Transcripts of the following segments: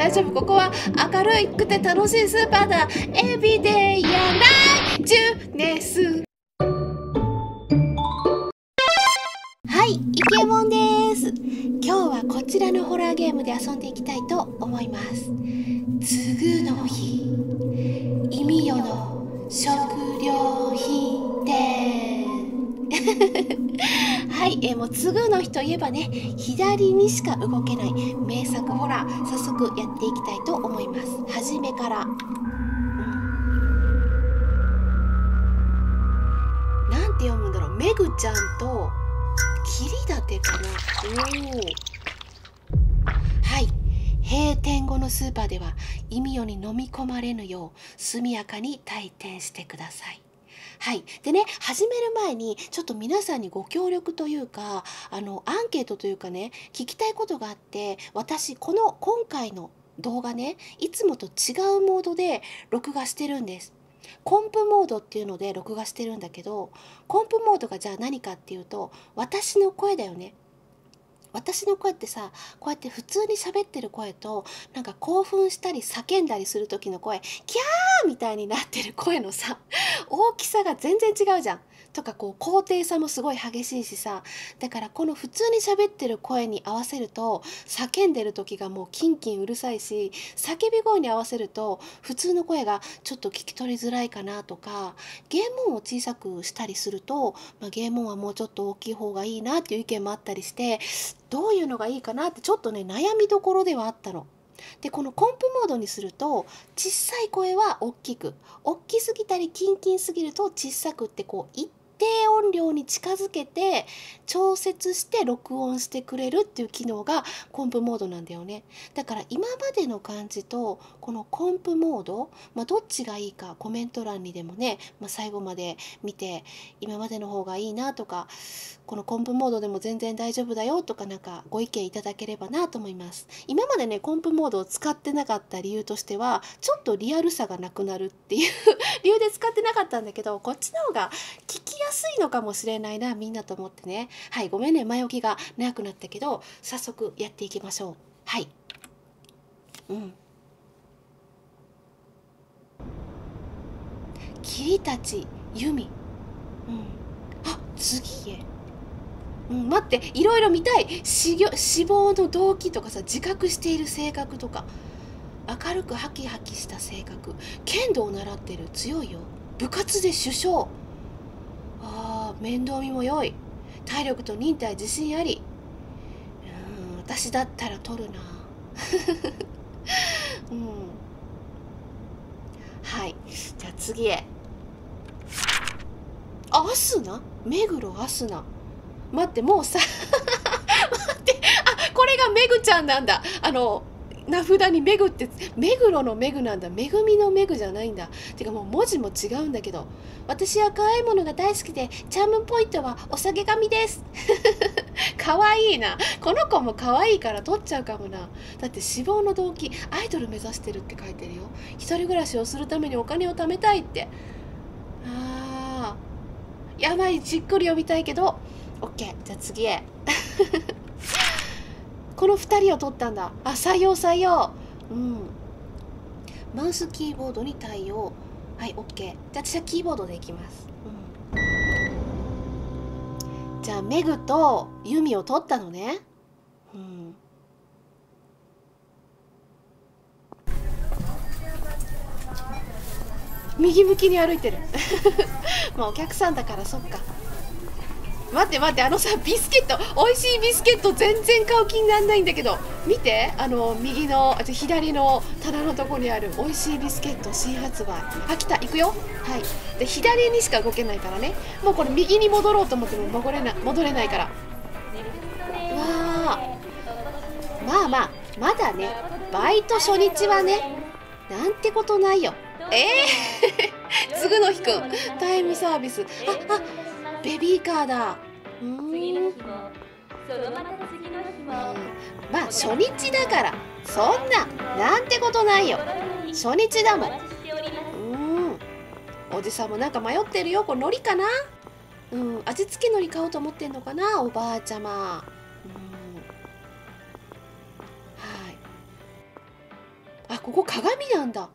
大丈夫？ここは明るくて楽しいスーパーだ。エビデイやライジュネス。はいイケモンです。今日はこちらのホラーゲームで遊んでいきたいと思います。つぐの日。意味よの食料品店 はい、えー、もうつぐの日といえばね左にしか動けない。名作ホラー早速やっていきたいと思います。初めから、うん、なんて読むんだろう。めぐちゃんと霧立てかな。おおはい。閉店後のスーパーでは意味よに飲み込まれぬよう速やかに退店してください。はい。でね、始める前に、ちょっと皆さんにご協力というか、あの、アンケートというかね、聞きたいことがあって、私、この、今回の動画ね、いつもと違うモードで録画してるんです。コンプモードっていうので録画してるんだけど、コンプモードがじゃあ何かっていうと、私の声だよね。私の声ってさこうやって普通に喋ってる声となんか興奮したり叫んだりする時の声キャーみたいになってる声のさ大きさが全然違うじゃん。とかこう高低差もすごい激しいしさだからこの普通に喋ってる声に合わせると叫んでる時がもうキンキンうるさいし叫び声に合わせると普通の声がちょっと聞き取りづらいかなとかゲーム音を小さくしたりすると、まあ、ゲーム音はもうちょっと大きい方がいいなっていう意見もあったりしてどういうのがいいかなってちょっとね悩みどころではあったの。でこのコンプモードにすると小さい声は大きく大きすぎたりキンキンすぎると小さくってこう一定音量に近づけて調節して録音してくれるっていう機能がコンプモードなんだよね。だから今までの感じとこのコンプモード、まあ、どっちがいいかコメント欄にでもね、まあ、最後まで見て今までの方がいいなとかこのコンプモードでも全然大丈夫だよとかなんかご意見いただければなと思います。今までねコンプモードを使ってなかった理由としてはちょっとリアルさがなくなるっていう 理由で使ってなかったんだけどこっちの方が聞きやすいのかもしれないなみんなと思ってね。はいごめんね前置きが長くなったけど早速やっていきましょう。はい。うん。霧たち弓。うん。あ次へ。うん、待っていろいろ見たい。死死亡の動機とかさ自覚している性格とか。明るくハキハキした性格。剣道を習ってる。強いよ。部活で首相。面倒見も良い。体力と忍耐自信あり。うん私だったら取るな。うん。はい。じゃあ次へ。あアスナ？目黒アスナ。待ってもうさ 待って。あこれがメグちゃんなんだ。あの名札にメグって目黒のメグなんだ。恵みのメグじゃないんだ。てかもう文字も違うんだけど。私は可愛いものが大好きでチャームポイントはお下げ髪です。可愛いな。この子も可愛いから取っちゃうかもな。だって死亡の動機アイドル目指してるって書いてるよ。一人暮らしをするためにお金を貯めたいって。あー。やばいじっくり読みたいけど。OK じゃあ次へ。この2人を取ったんだ。あ採用採用。うん。マウスキーボードに対応。はい OK じゃあ私はキーボードでいきます、うん、じゃあメグとユミを取ったのね。うん。右向きに歩いてる。まあお客さんだからそっか待って待ってあのさビスケット美味しいビスケット全然買う気にならないんだけど見てあの右のあ左の棚のとこにある美味しいビスケット新発売あ来た行くよ。はい。で左にしか動けないからね。もうこれ右に戻ろうと思っても戻れな戻れないから。わあ。まあまあまだねバイト初日はねなんてことないよ。ええー、つぐのひ くんタイムサービス。ああベビーカーだ次の日もそのまた次の日も、まあ初日だから。そんななんてことないよ。初日だもんうんおじさんもなんか迷ってるよ。これ海苔かな？うん。味付け海苔買おうと思ってんのかな？おばあちゃま。うん。はい。あここ鏡なんだ。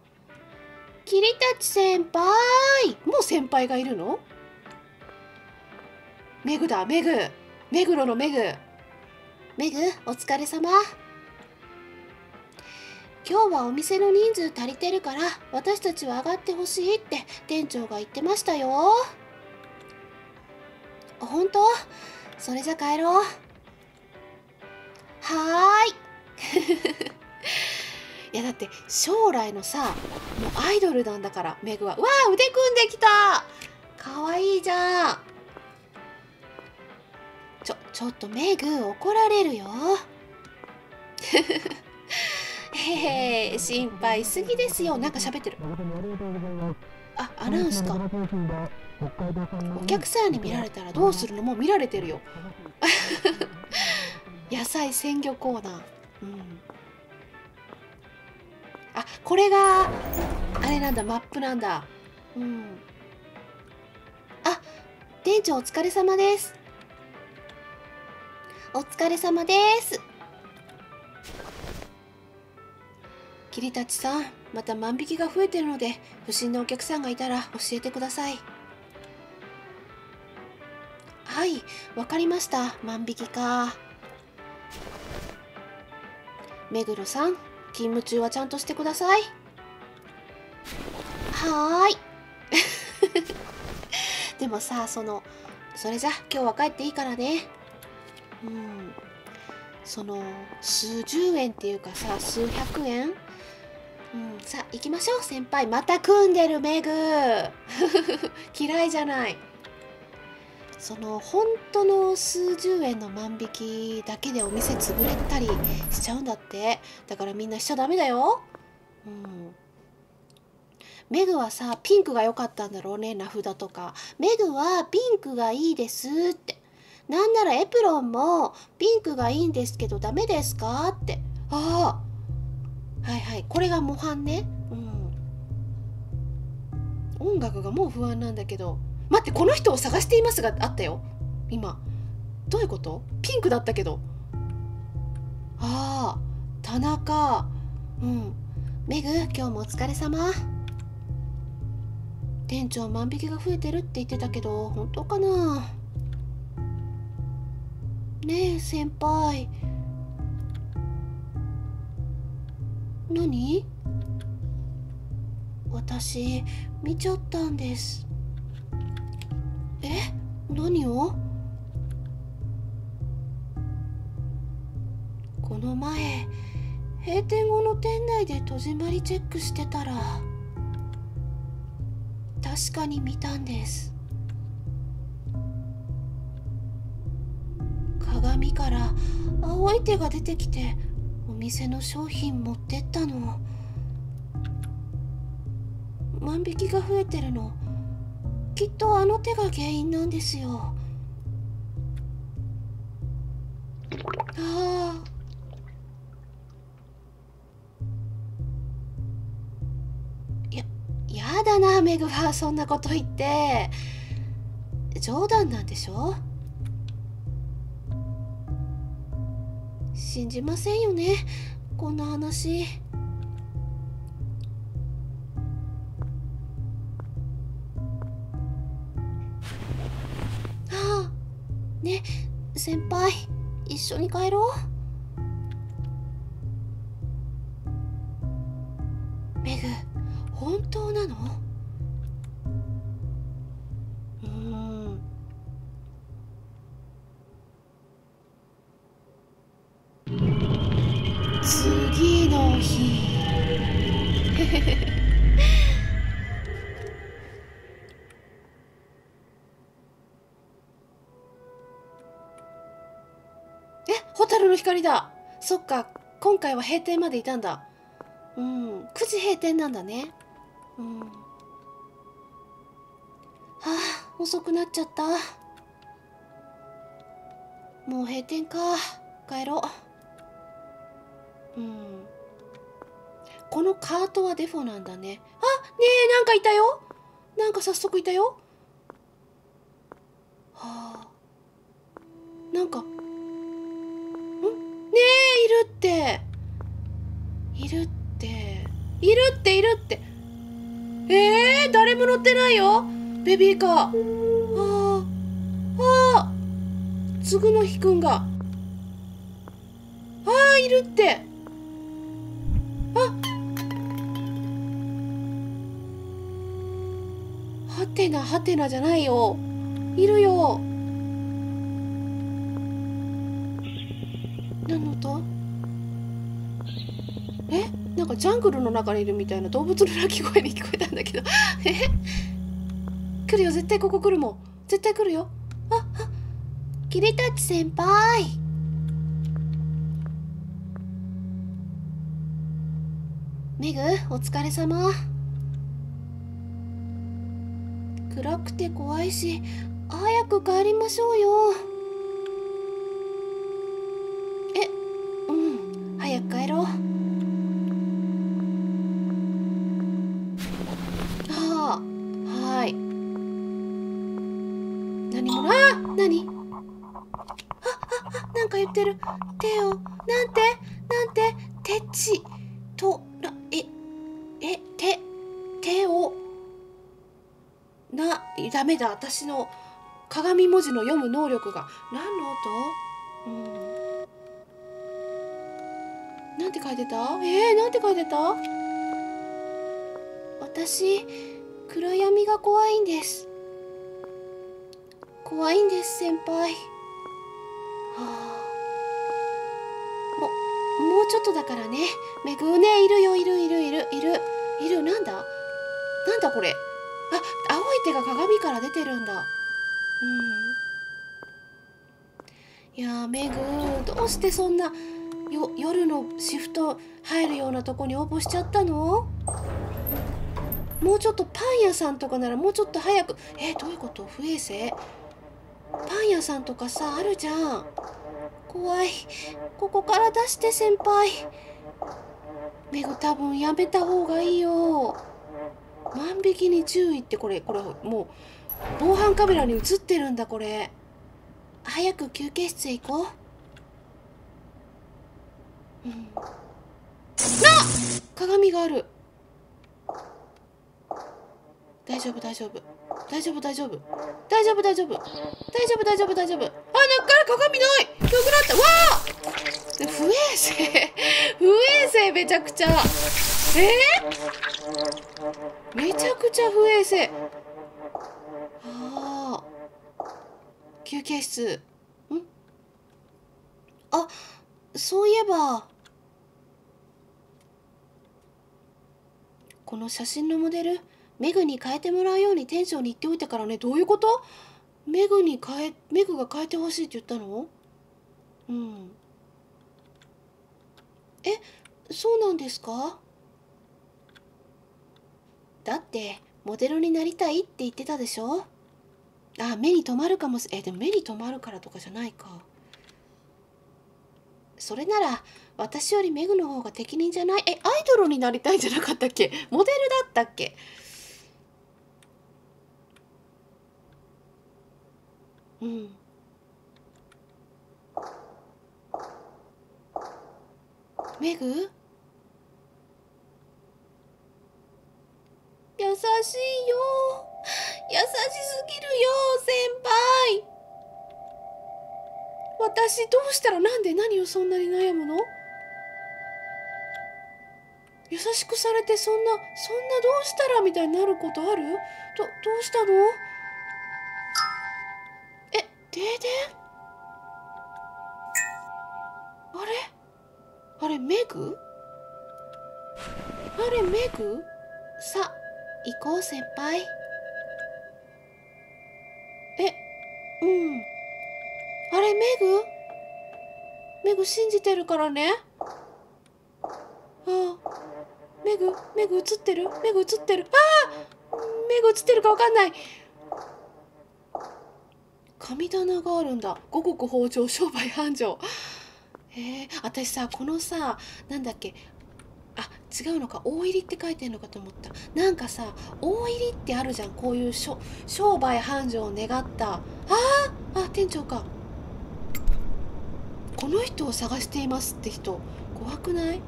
桐立先輩。もう先輩がいるの？メグだメグ。目黒のメグ。メグお疲れ様。今日はお店の人数足りてるから私たちは上がってほしいって店長が言ってましたよ。本当？それじゃ帰ろう。はーい。いやだって将来のさもうアイドルなんだからメグは。うわー腕組んできた。かわいいじゃん。ちょちょっとメグ怒られるよ。へへ心配すぎですよ。なんか喋ってる。あアナウンスか。お客さんに見られたらどうするの？もう見られてるよ。野菜鮮魚コーナー。うん。あこれがあれなんだマップなんだ。うん。あ店長お疲れ様です。お疲れ様です。桐立さんまた万引きが増えてるので不審なお客さんがいたら教えてください。はいわかりました。万引きか。目黒さん勤務中はちゃんとしてください。はーい。でもさそのそれじゃ今日は帰っていいからね。うん。その数十円っていうかさ数百円？うん。さあ行きましょう先輩。また組んでるメグ。嫌いじゃない。その本当の数十円の万引きだけでお店潰れたりしちゃうんだって。だからみんなしちゃダメだよ。うん。メグはさピンクが良かったんだろうね名札とか。メグはピンクがいいですって。なんならエプロンもピンクがいいんですけどダメですか？って。ああ。はいはい。これが模範ね。うん。音楽がもう不安なんだけど。待ってこの人を探していますがあったよ。今。どういうこと？ピンクだったけど。ああ。田中。うん。メグ今日もお疲れ様。店長万引きが増えてるって言ってたけど本当かな？ねえ先輩。何？私見ちゃったんです。え？何を？この前閉店後の店内で戸締まりチェックしてたら確かに見たんです。鏡から青い手が出てきてお店の商品持ってったの。万引きが増えてるの。きっとあの手が原因なんですよ。ああ。ややだなメグはそんなこと言って。冗談なんでしょ？信じませんよね。こんな話。ね先輩。一緒に帰ろう。だ。そっか。今回は閉店までいたんだ。うん。9時閉店なんだね。うん。はあ遅くなっちゃった。もう閉店か。帰ろう。うん。このカートはデフォなんだね。あねえなんかいたよ。なんか早速いたよ。はあ。なんかえいるって。いるって。いるっているって。えー、誰も乗ってないよ。ベビーカー。あーあー。つぐのひくんが。あーいるって。あ。はてなはてなじゃないよ。いるよ。え？なんかジャングルの中にいるみたいな動物の鳴き声に聞こえたんだけど。え？来るよ絶対ここ来るもん。絶対来るよ。ああ。キリタチ先輩。メグお疲れ様。暗くて怖いし早く帰りましょうよ。てる。手をなんてなんて手ち。とらええ手手を。なダメだ。私の鏡文字の読む能力が。何の音？うん。なんて書いてた？えー、なんて書いてた？私暗闇が怖いんです。怖いんです先輩。はあ。うちょっとだからね。めぐね。いるよ。いる。いる。いる。いる。いる。なんだ？なんだこれ？あ青い手が鏡から出てるんだ。うん。いやメグどうしてそんなよ夜のシフト入るようなとこに応募しちゃったの？もうちょっとパン屋さんとかならもうちょっと早く。えどういうこと？不衛生？パン屋さんとかさあるじゃん。怖い。ここから出して先輩。メグ多分やめた方がいいよ。万引きに注意ってこれ。これもう防犯カメラに映ってるんだこれ。早く休憩室へ行こう。うん。あ鏡がある。大丈夫大丈夫。大丈夫大丈夫。大丈夫大丈夫。大丈夫大丈夫大丈夫。あなんから鏡ない。なくなった。わあ！不衛生。不衛生めちゃくちゃ。え？ー、めちゃくちゃ不衛生。ああ。休憩室。ん？あそういえば。この写真のモデル？メグに変えてもらうように店長に言っておいたからね。どういうこと？メグに変えメグが変えてほしいって言ったの？うん。えそうなんですか？だってモデルになりたいって言ってたでしょ？あ目に留まるかもしえでも目に留まるからとかじゃないか。それなら私よりメグの方が適任じゃない？えアイドルになりたいんじゃなかったっけ？モデルだったっけ？うん。メグ？優しいよ。優しすぎるよ先輩。私どうしたらなんで何をそんなに悩むの？優しくされてそんなそんなどうしたらみたいになることある？どどうしたの？停電？あれ？あれメグ？あれメグ？さ行こう先輩。えうん。あれメグ？メグ信じてるからね。ああ。メグメグ映ってる？メグ映ってる？ああ！メグ映ってるかわかんない。神棚があるんだ。五穀豊穣商売繁盛。へえ、私さこのさなんだっけ。あ違うのか。大入りって書いてんのかと思った。なんかさ大入りってあるじゃん。こういう商売繁盛を願った。あーあ店長か。この人を探していますって人。怖くない？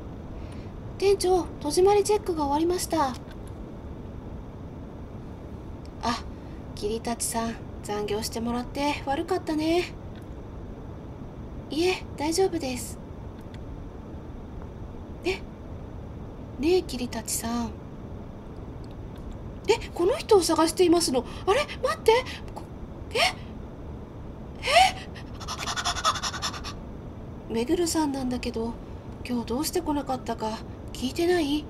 店長戸締まりチェックが終わりました。あ桐たちさん。残業してもらって悪かったね。いえ大丈夫です。えねえ桐たちさん。えこの人を探していますの？あれ待って。え？え？めぐるさんなんだけど今日どうして来なかったか聞いてない？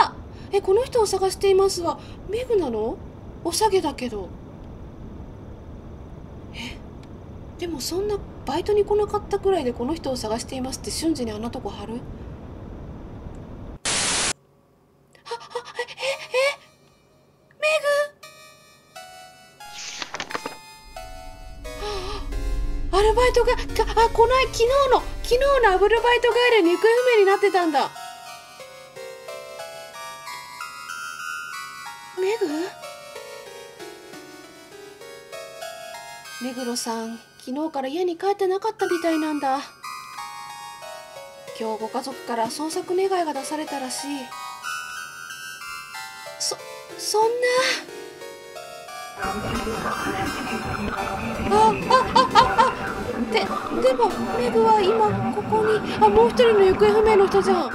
ああえこの人を探していますわ。メグなの？お下げだけどえでもそんなバイトに来なかったくらいでこの人を探していますって瞬時にあんなとこ貼る？アルバイトがあこの昨日の昨日のアブルバイト帰りに行方不明になってたんだメグ目黒さん昨日から家に帰ってなかったみたいなんだ。今日ご家族から捜索願いが出されたらしい。そそんな。あああああででもメグは今ここに。あもう一人の行方不明の人じゃん。ああ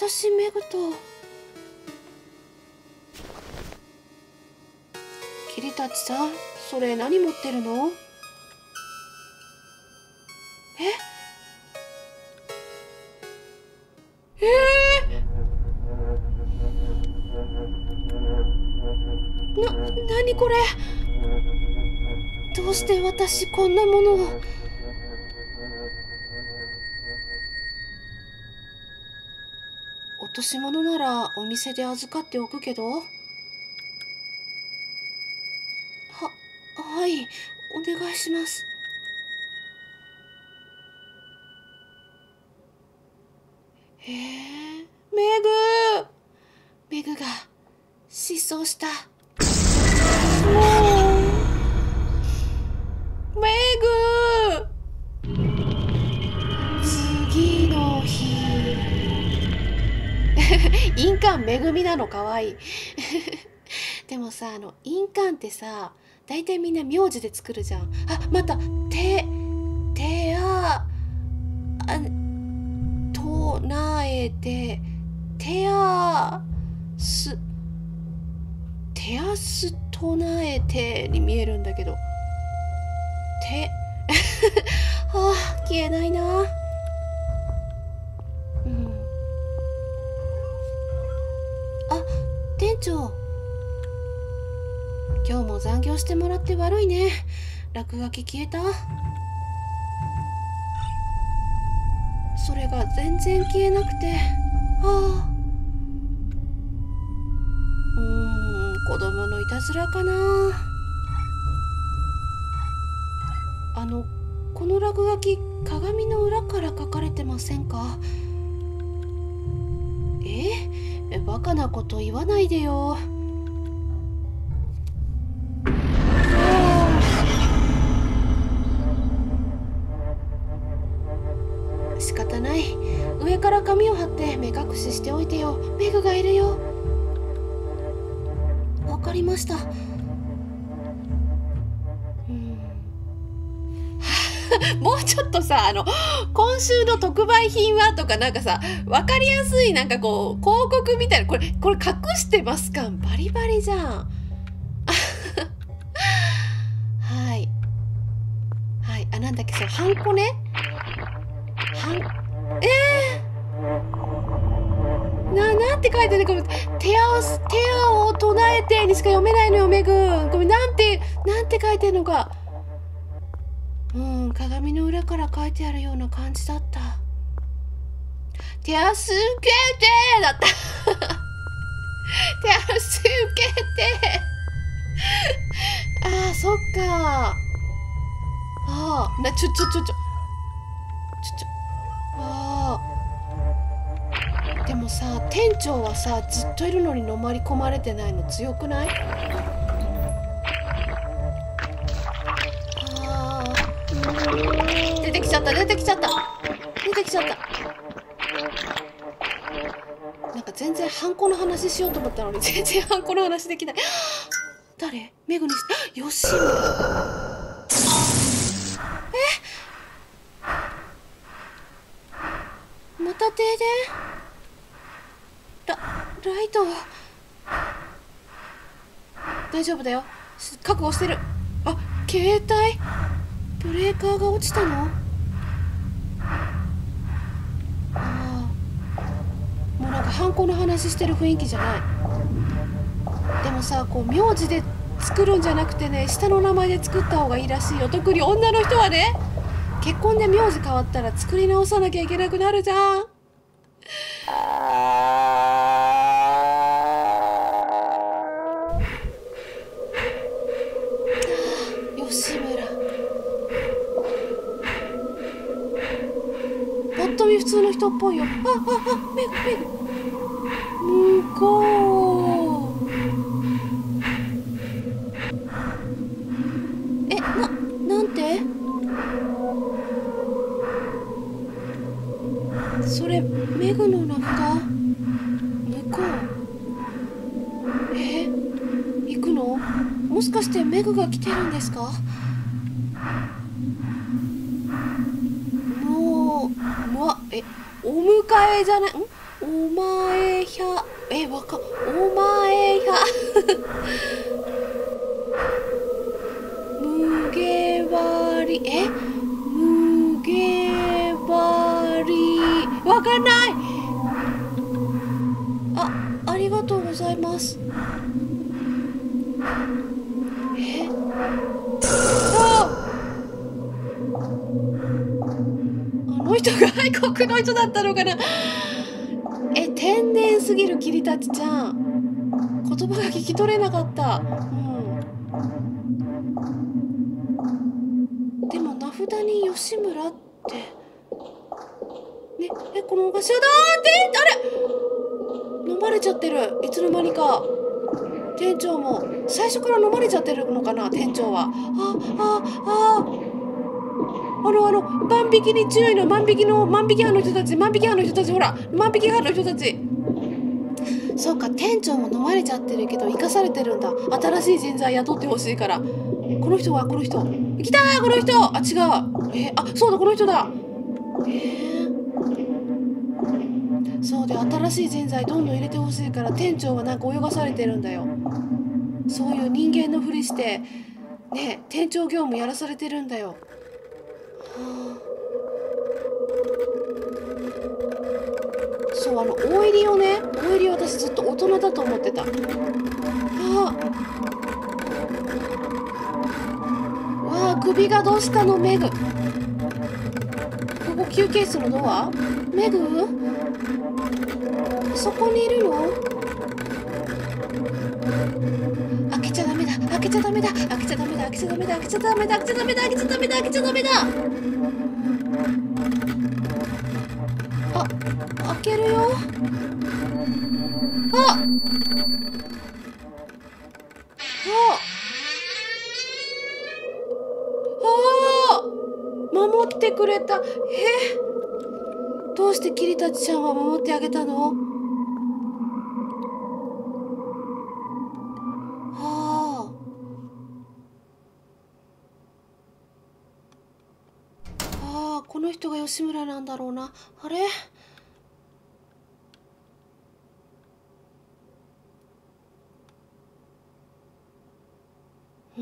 私メグと。桐たちさんそれ何持ってるの？え？えー、な何これ？どうして私こんなものを？落とし物ならお店で預かっておくけど。ははいお願いします。へえ、メグ。メグが失踪した。印鑑めぐみなのかわいい。でもさあの印鑑ってさ大体みんな名字で作るじゃん。あまたててやああ唱えて手あす手あす唱えてに見えるんだけど。手は あ消えないな。長。今日も残業してもらって悪いね。落書き消えた。それが全然消えなくて。はあ。うん子供のいたずらかな。あのこの落書き鏡の裏から書かれてませんか？え？バカなこと言わないでよ。仕方ない。上から紙を貼って目隠ししておいてよ。メグがいるよ。わかりました。もうちょっとさあの今週の特売品はとかなんかさ分かりやすいなんかこう広告みたいなこれこれ隠してますかバリバリじゃん。はい。はい。あなんだっけそうハンコね。ハンえー。な、なんて書いてるこれ手を、手を唱えてにしか読めないのよ、めぐん。これなんて、なんて書いてるのか。うん、鏡の裏から書いてあるような感じだった。手をすけてだった。手をすけてああ、そっか。ああ、な、ちょ、ちょ、ちょ、ちょ。ちょ、ちょ。ああ。でもさ店長はさずっといるのにのまり込まれてないの強くない？出てきちゃった出てきちゃった。出てきちゃった。なんか全然ハンコの話しようと思ったのに全然ハンコの話できない。誰？メグにして吉村え？また停電？ラライト。大丈夫だよ。覚悟してる。あ携帯？ブレーカーが落ちたの？ああもうなんかハンコの話してる雰囲気じゃない。でもさこう名字で作るんじゃなくてね下の名前で作った方がいいらしいよ。特に女の人はね。結婚で名字変わったら作り直さなきゃいけなくなるじゃん。人っぽいよ。あああメグメグ向こう。えななんて？それメグの名札向こう。え行くの？もしかしてメグが来てるんですか？もうもわえお迎えじゃないん？お前ひゃえわかお前ひゃ。無げわり。え？無げわり。わかんない。あありがとうございます。え？ああの人が外国の人だったのかな。え天然すぎる霧たちちゃん。言葉が聞き取れなかった。うん。でも名札に吉村って。ねえこのお菓子屋だってあれ！飲まれちゃってる。いつの間にか。店長も。最初から飲まれちゃってるのかな店長は。ああああ。あのあの万引きに注意の万引きの万引き犯の人たち。万引き犯の人たちほら。万引き犯の人たち。そうか店長も飲まれちゃってるけど生かされてるんだ。新しい人材雇ってほしいから。この人はこの人。来たーこの人。あ違う。えー、あそうだこの人だ。えー、そうで新しい人材どんどん入れてほしいから店長はなんか泳がされてるんだよ。そういう人間のふりしてね店長業務やらされてるんだよ。そうあの大入りをね大入り私ずっと大人だと思ってた。あわあ首がどうしたの？メグ。ここ休憩室のドアメグ？そこにいるの？開けちゃダメだ開けちゃダメだ開ちゃダメだ開けちゃダメだ開けちゃダメだ開けちゃダメだ開けちゃダメだダメだ。あ開けるよ。あ。あ。あ。守ってくれた。え？どうしてキリタチちゃんは守ってあげたの？吉村なんだろうな。あれ？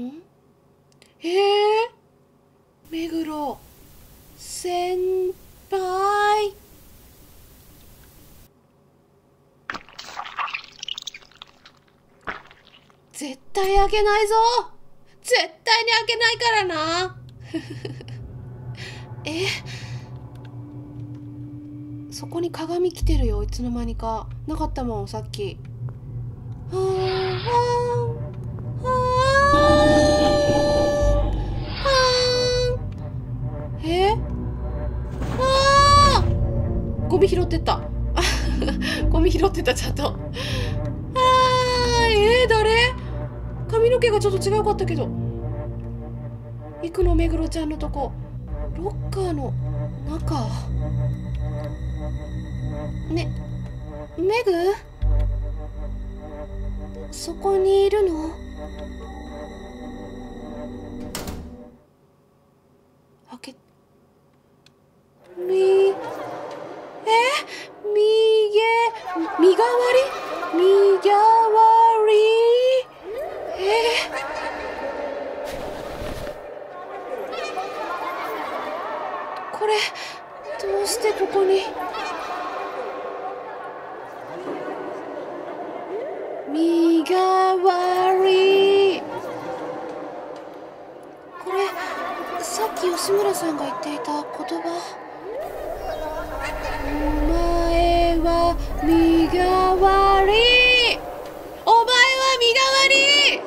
ん？えー、目黒先輩。絶対開けないぞ。絶対に開けないからな。え？そこに鏡来てるよいつの間にか。なかったもんさっき。はあはあはあえ？あーゴミ拾ってった。ゴミ拾ってたちゃんと。あーえー、誰？髪の毛がちょっと違うかったけど。行くの目黒ちゃんのとこ。ロッカーの中。めメグ？そこにいるの？開けみえ？みげ身代わり？身代わり？え？これどうしてここに？身代わり。これさっき吉村さんが言っていた言葉。お前は身代わり。お前は身代わり。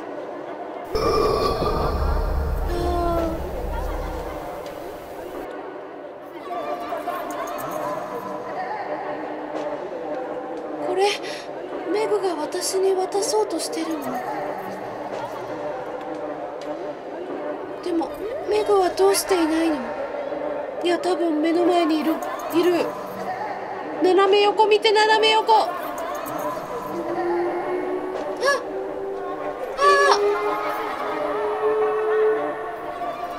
私に渡そうとしてるの。でもメグはどうしていないの？いや多分目の前にいるいる。斜め横見て斜め横。ああ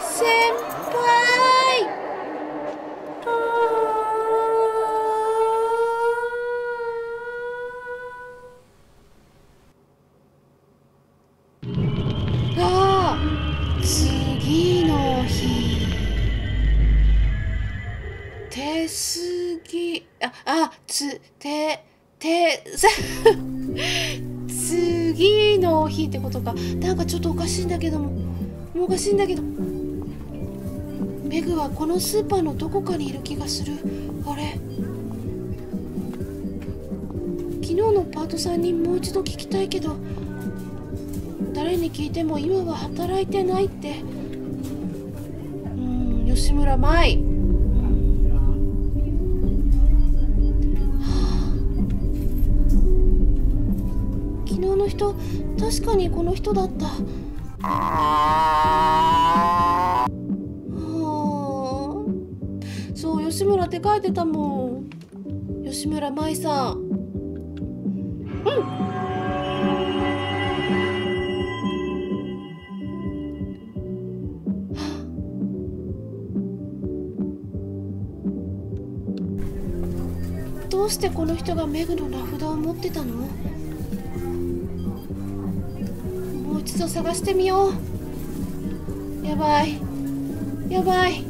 先輩 次の日ってことか。なんかちょっとおかしいんだけども。もうおかしいんだけど。メグはこのスーパーのどこかにいる気がする。あれ？昨日のパートさんにもう一度聞きたいけど。誰に聞いても今は働いてないって。うん吉村舞。の人確かにこの人だった。はあ。そう吉村って書いてたもん。吉村舞さん。うん。どうしてこの人がメグの名札を持ってたの？探してみよう。やばい。やばい。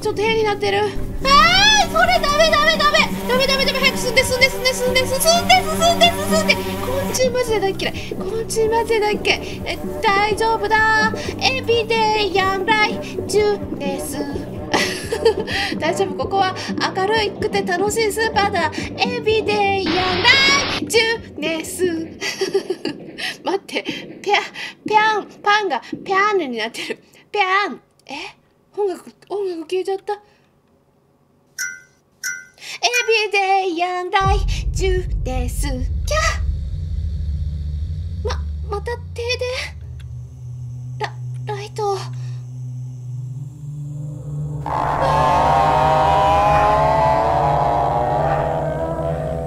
ちょっと変になってる。あーそれダメダメダメ。ダメダメダメ。早く進んで進んで進んで進んで進んで進んで進んで。昆虫マジで大っ嫌い。昆虫マジで大っ嫌い。え大丈夫だ。エビデイヤンライジュです 大丈夫ここは。明るくて楽しいスーパーだ。エビデイヤンライジュネス。待って。ピャピャンパンがピャーンになってる。ピャン。え？音楽音楽消えちゃった。エビデイヤンライジュです。キャままた停電？ラライト。あ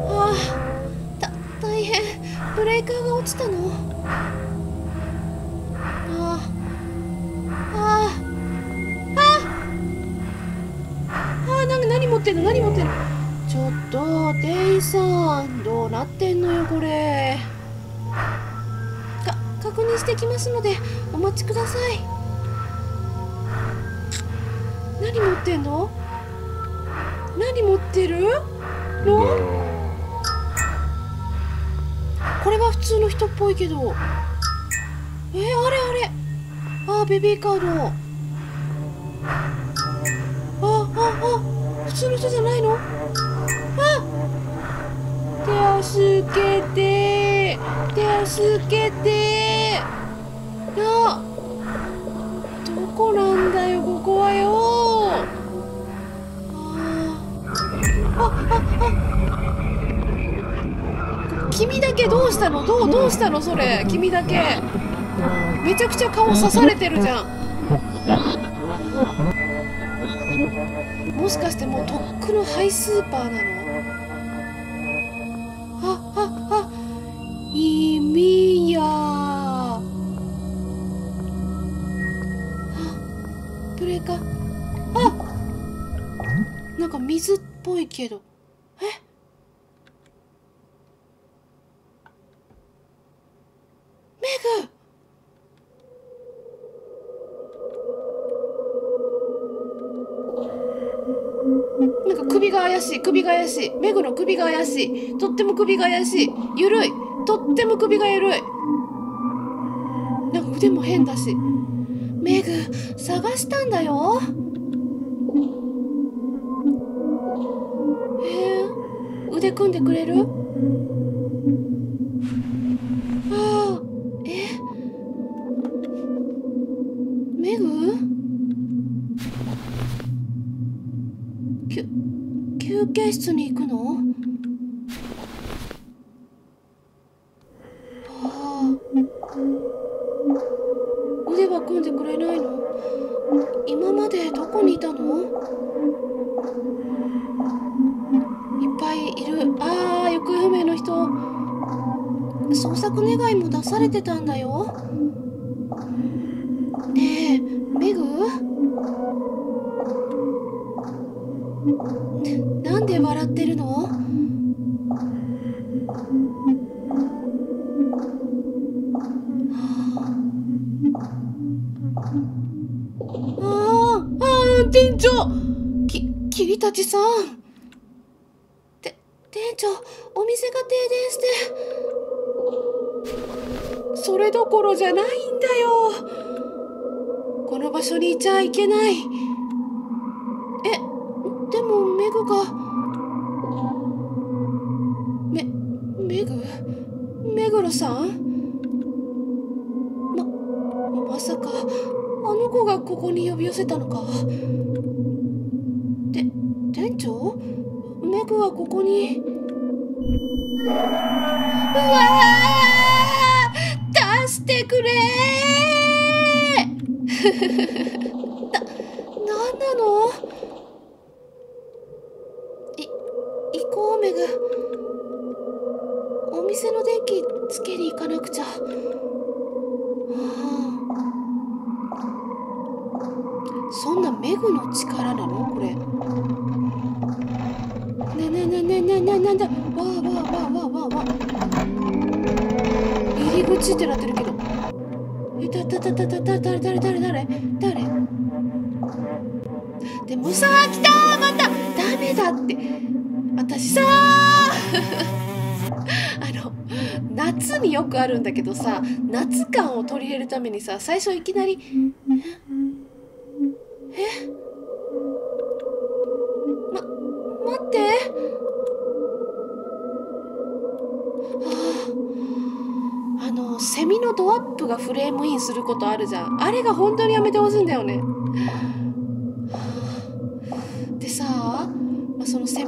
あた大変。ブレーカーが落ちたの？ってんの？何持ってんの？ちょっと店員さんどうなってんのよこれ。か確認してきますのでお待ちください。何持ってんの？何持ってる？のこれは普通の人っぽいけど。えー、あれあれ。あーベビーカード。あああ。普通の人じゃないの？あ手を助けて手を助けて。あどこなんだよここはよ。ああああ。君だけどうしたの？どうどうしたの？それ。君だけ。めちゃくちゃ顔刺されてるじゃん。もしかしてもうとっくのハイスーパーなの？あああいみやあブレーカーあなんか水っぽいけど首が怪しい。首が怪しいメグの首が怪しい。とっても首が怪しい。ゆるい。とっても首がゆるい。なんか腕も変だし。メグ探したんだよ。えー、腕組んでくれる？室になんで笑ってるの？あああ店長。き桐たちさん。て店長お店が停電して。それどころじゃないんだよ。この場所にいちゃいけない。もメグがめメグ目黒さん？ままさかあの子がここに呼び寄せたのか。で店長？メグはここに。うわー！出してくれー！な、なんなの？メグお店の電気つけに行かなくちゃ。はあそんなメグの力なの？これ。ねねねねねねねねわあわあわあわあわあわ。入り口ってなってるけど。え、だだだだだだ誰誰誰誰誰？でもさあ来たまたダメだって私さ あの夏によくあるんだけどさ夏感を取り入れるためにさ最初いきなりえ？え？ま待って。あああのセミのドアップがフレームインすることあるじゃん。あれが本当にやめてほしいんだよね。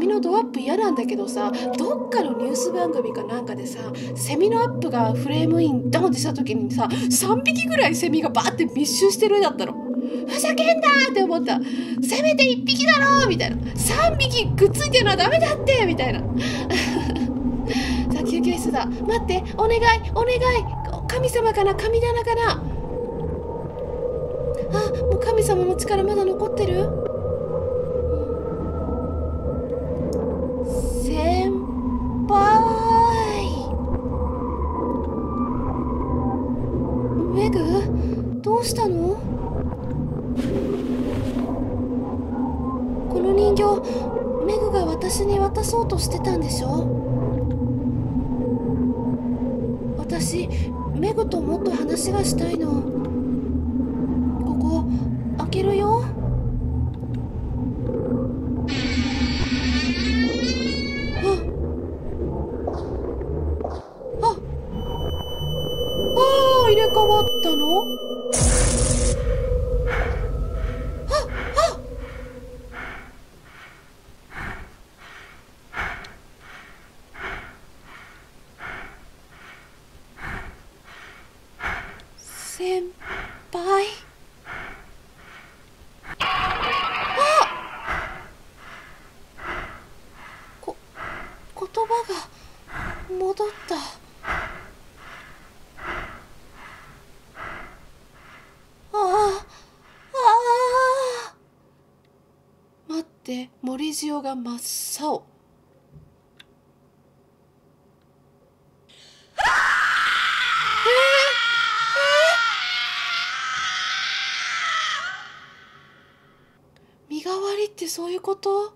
ミのドアップ嫌なんだけどさどっかのニュース番組かなんかでさセミのアップがフレームインドンってした時にさ3匹ぐらいセミがバーって密集してるだったの。ふざけんなって思った。せめて1匹だろーみたいな。3匹くっついてるのはダメだってみたいな。さあ救急室だ。待って。お願い。お願い。神様かな？神棚かな？あもう神様の力まだ残ってる？先輩。あこ言葉が戻った。あああ待って森塩が真っ青。ってそういうこと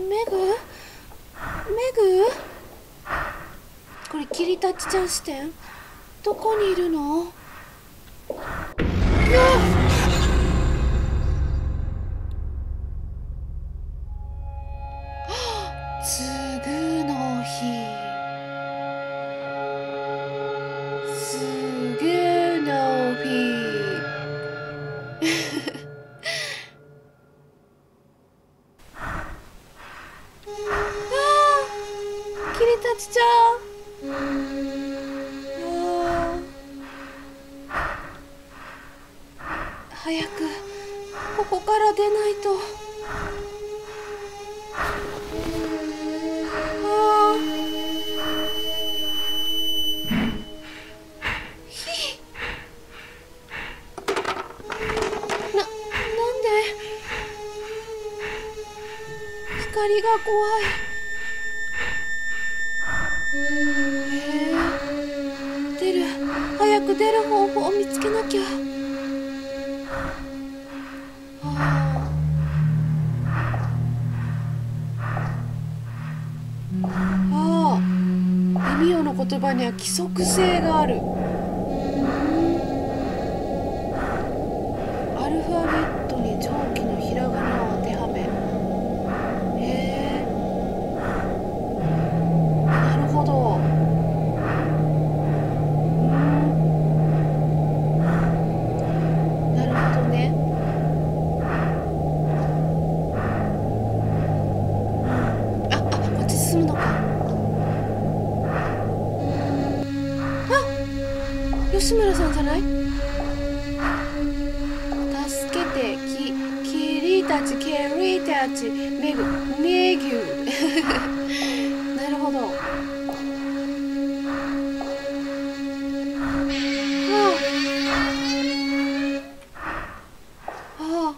メグ？メグ？これ切り立ちちゃん視点？どこにいるの？光が怖い。へえ出る早く出る方法を見つけなきゃ。ああ。あエミオの言葉には規則性があ。るアルファベットに上記のひらがなたちめぐめぎゅなるほど。ああ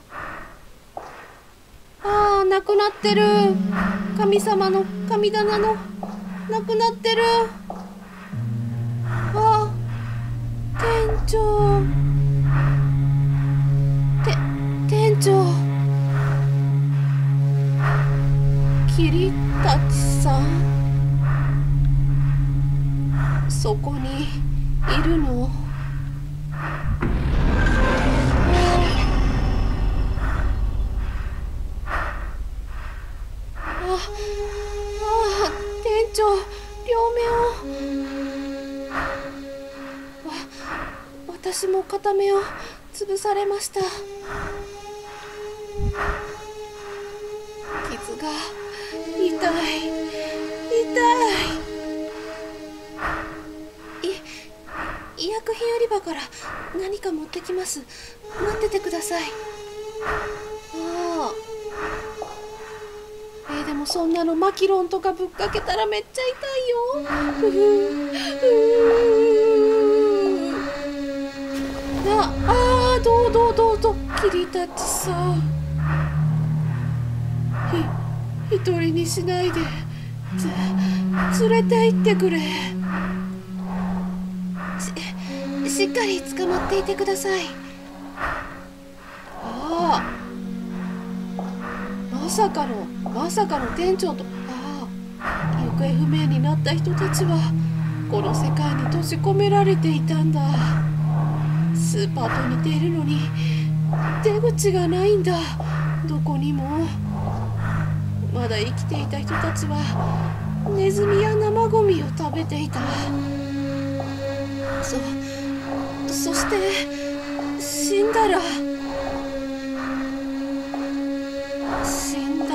ああなくなってる。神様の神棚のなくなってる。そこにいるの？あああ店長両目を。わ私も片目を潰されました。傷が薬品売り場から何か持ってきます。待っててください。ああえーでもそんなのマキロンとかぶっかけたらめっちゃ痛いよ。ふふああーどうどうどうぞ。桐たちさひ一人にしないで。つ連れて行ってくれ。しっかり捕まっていてください。ああ。まさかのまさかの店長とああ。行方不明になった人たちはこの世界に閉じ込められていたんだ。スーパーと似ているのに出口がないんだ。どこにも。まだ生きていた人たちはネズミや生ゴミを食べていた。そう。そして死んだら。死んだら。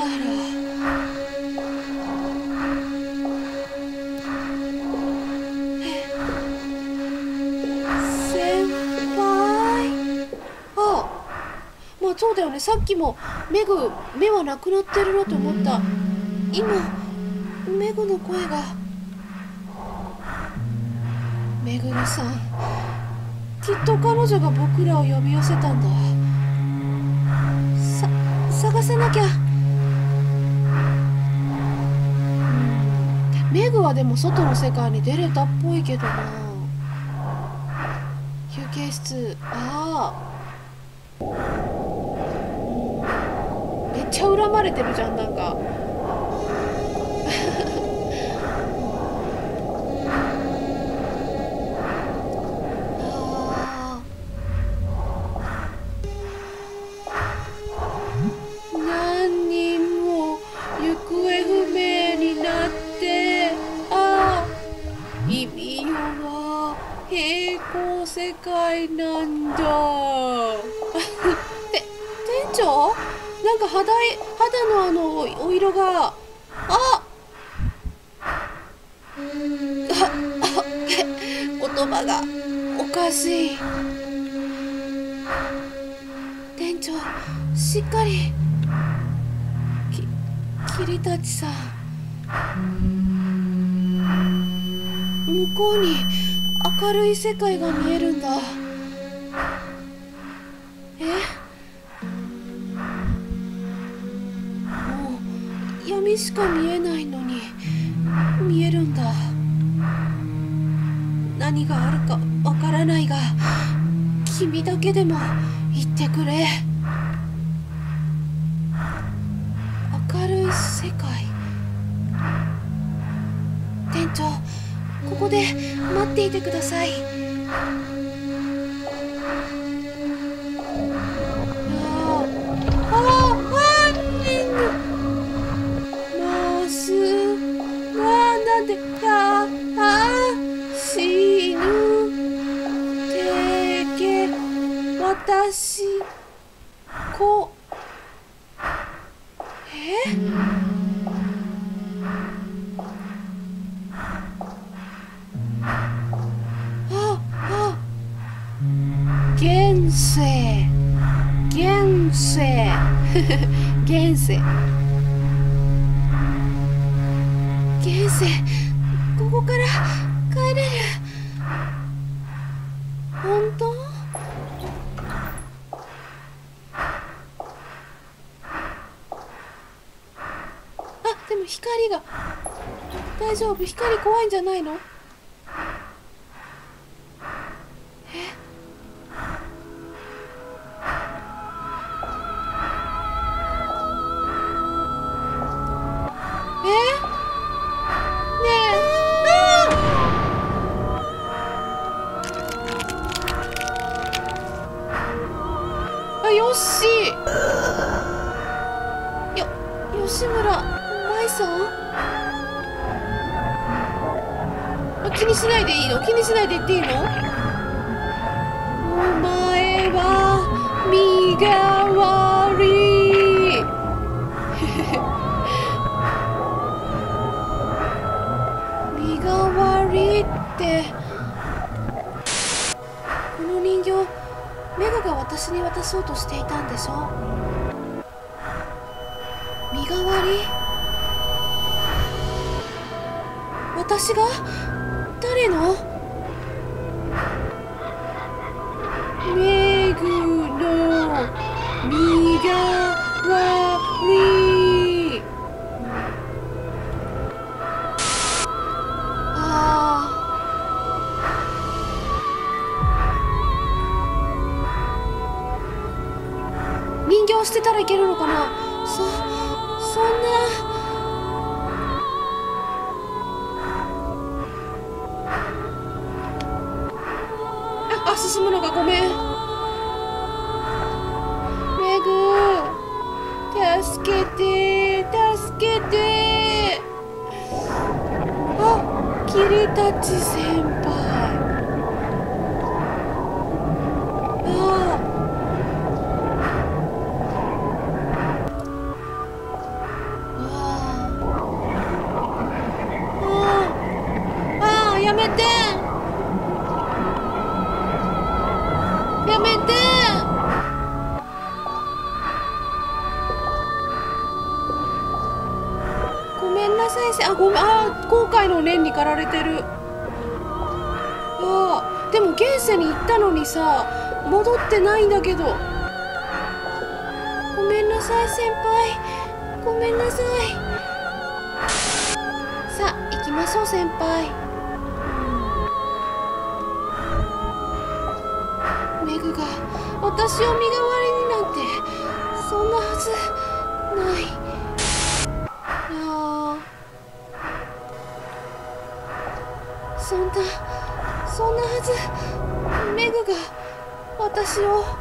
先輩？あまあそうだよね。さっきもメグ目はなくなってるなと思った。今メグの声が。めぐるさん。きっと彼女が僕らを呼び寄せたんだ。さ探さなきゃ。メグはでも外の世界に出れたっぽいけどな。休憩室。ああ。めっちゃ恨まれてるじゃんなんか。肌肌のあのお色が。ああ言葉がおかしい。店長しっかりき霧たちさ。向こうに明るい世界が見えるんだ。しか見えないのに見えるんだ。何があるかわからないが君だけでも言ってくれ。明るい世界。店長ここで待っていてください。んじゃないの？の念に駆られてる。あでも現世に行ったのにさ戻ってないんだけど。ごめんなさい先輩。ごめんなさい。さあ行きましょう先輩。メグが私を身代わ私を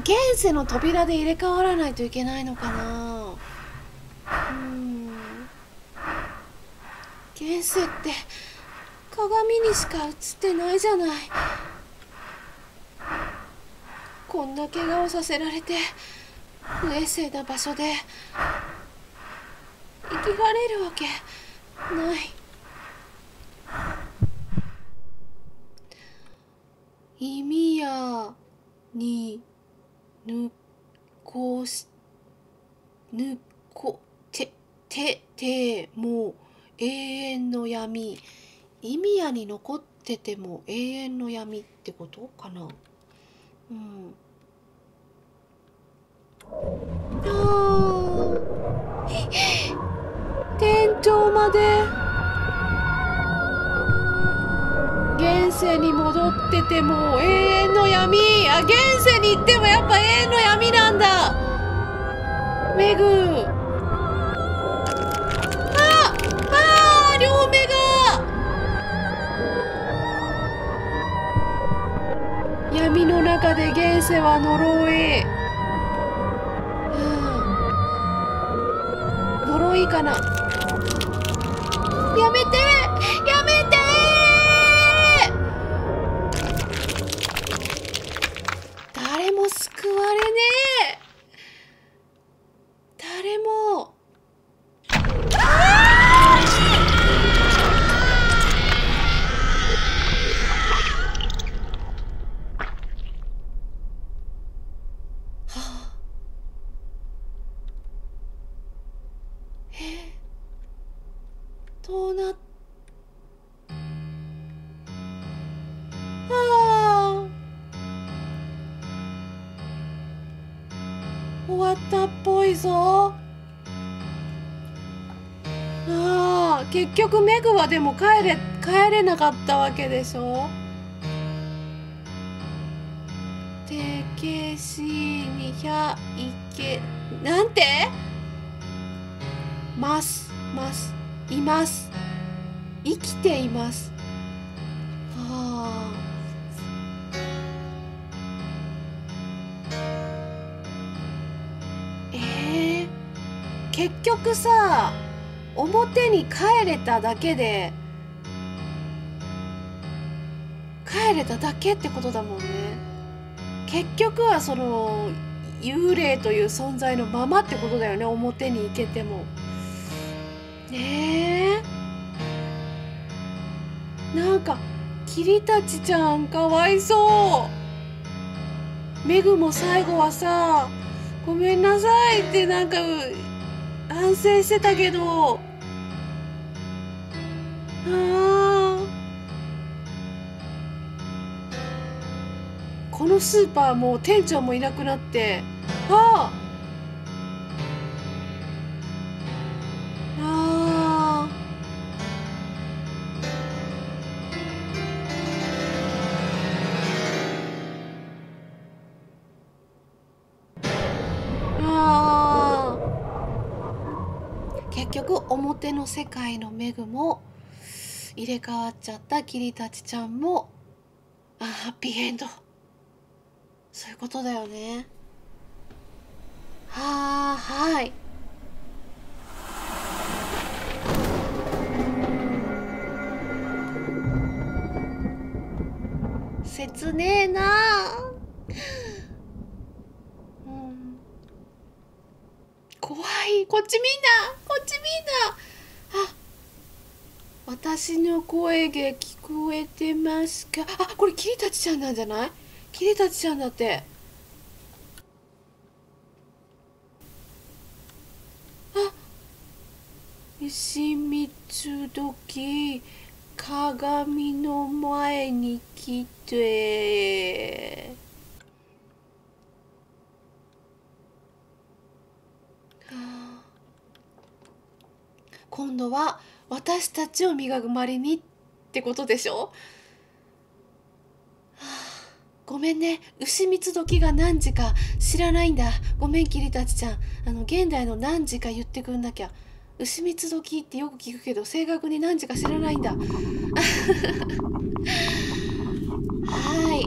現世の扉で入れ替わらないといけないのかな。うん。現世って鏡にしか映ってないじゃない。こんな怪我をさせられて不衛生な場所で生きられるわけない。意味やにぬこしぬこててても永遠の闇。意味やに残ってても永遠の闇ってことかな？うん。あー。天井まで。現世に戻ってても永遠の闇。あ現世に行ってもやっぱ永遠の闇なんだ。メグ。ああ両目が。闇の中で現世は呪い、うん、呪いかな。やめて。やめて。結局メグはでも帰れ帰れなかったわけでしょ？てけしにゃいけなんて？ますますいます。生きています。はあ。えー、結局さ表に帰れただけで帰れただけってことだもんね。結局はその幽霊という存在のままってことだよね表に行けても。ねえ。なんか桐たちちゃんかわいそう。メグも最後はさごめんなさいってなんか反省してたけど。のスーパーも店長もいなくなってああ。ああ結局表の世界のメグも入れ替わっちゃったキリたちちゃんもあハッピーエンド。そういうことだよね。はあはい。切ねえな。うん。怖い。こっちみんな。こっちみんな。あ。私の声が聞こえてますか？あこれ桐たちちゃんなんじゃない？桐たちちゃんだって。あ石光時鏡の前に来て。今度は私たちを身がまりにってことでしょ、ごめんね。牛蜜時が何時か知らないんだ。ごめんキリたちちゃん。あの現代の何時か言ってくんなきゃ。牛蜜時ってよく聞くけど正確に何時か知らないんだ。はい。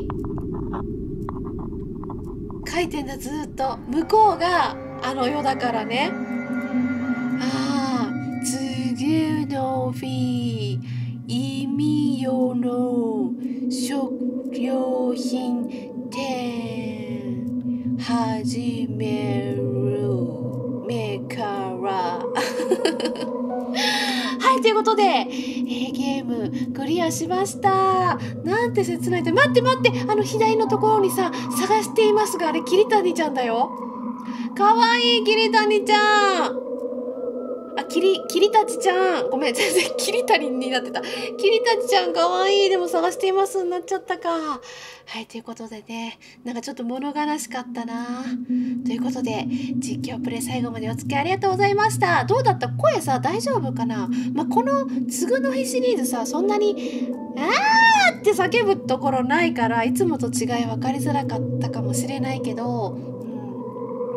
書いてんだずっと。向こうがあの世だからね。ああ次の日意味用の食料品店始める目から。はいということで、えー、ゲームクリアしました。なんて切ないって待って待ってあの左のところにさ探していますがあれ桐谷ちゃんだよ。かわいい桐谷ちゃん、きり、きりたちちゃん。ごめん、全然きりたりになってた。きりたちちゃんかわいい。でも探していますになっちゃったか。はい、ということでね、なんかちょっと物悲しかったな。ということで、実況プレイ最後までお付き合いありがとうございました。どうだった？声さ、大丈夫かな？まあ、この、つぐの日シリーズさ、そんなに、あーって叫ぶところないから、いつもと違い分かりづらかったかもしれないけど、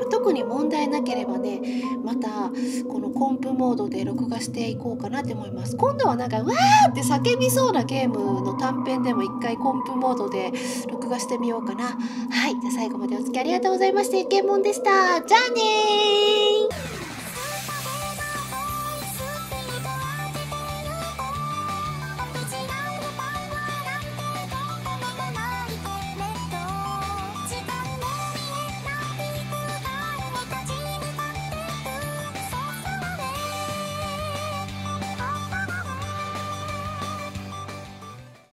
特に問題なければねまたこのコンプモードで録画していこうかなって思います。今度はなんかわーって叫びそうなゲームの短編でも一回コンプモードで録画してみようかな。はい。じゃあ最後までお付き合いありがとうございました。イケモンでした。じゃあねー。